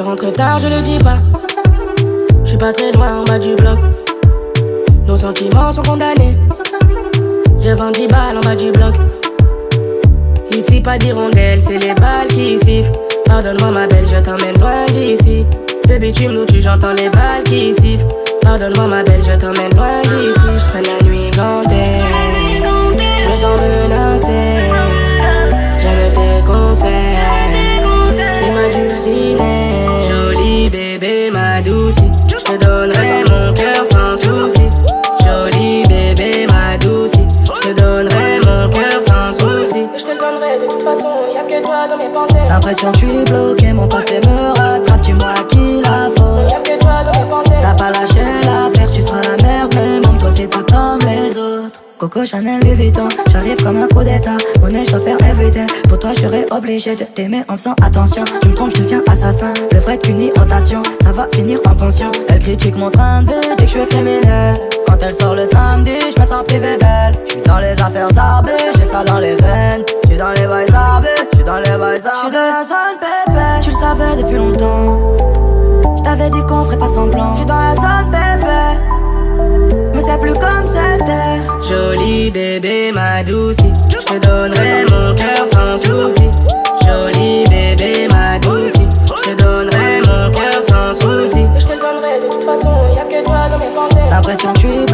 Je rentre tard, je le dis pas. Je suis pas très loin en bas du bloc. Nos sentiments sont condamnés. J'ai 20 balles en bas du bloc. Ici, pas d'hirondelle, c'est les balles qui sifflent. Pardonne-moi, ma belle, je t'emmène loin d'ici. Baby, tu me tu j'entends les balles qui sifflent. Pardonne-moi, ma belle, je t'emmène loin d'ici. Bébé, ma douce. Je te donnerai mon cœur sans souci. Jolie bébé, ma douce. Je te donnerai mon cœur sans souci. Je te le donnerai de toute façon. Y'a que toi dans mes pensées. L'impression que je suis bloqué, mon passé me rattrape. Dis-moi à qui la faute. Y'a que toi dans mes pensées. T'as pas lâché l'affaire, tu seras la merde, mais même toi t'es pas comme les autres. Coco Chanel Louis Vuitton, j'arrive comme un coup d'état. Monnaie, je dois faire everyday. Pour toi, je serais obligé de t'aimer en faisant attention. Tu me trompes, je deviens assassin. Le vrai qu'une rotation, ça va finir en pension. Elle critique mon train de vie, dit que je suis criminel. Quand elle sort le samedi, je me sens privé d'elle. Je suis dans les affaires arbées, j'ai ça dans les veines. Je suis dans les bails arbés, je suis dans les bails arbés. Je suis de la zone pépé, tu le savais depuis longtemps. Je t'avais dit qu'on ferait pas semblant. Je suis dans la zone bébé, mais c'est plus comme c'était. Jolie bébé, ma douce. Je te donnerai mon cœur pression, tu es